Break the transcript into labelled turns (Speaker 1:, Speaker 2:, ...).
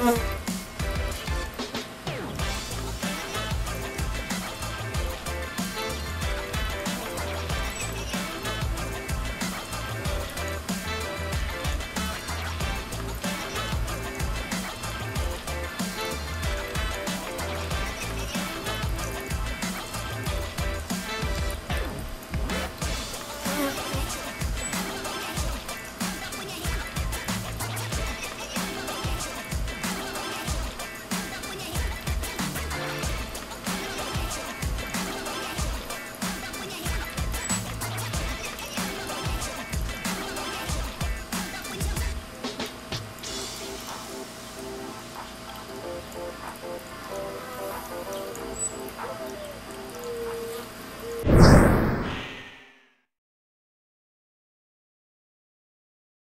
Speaker 1: Oh.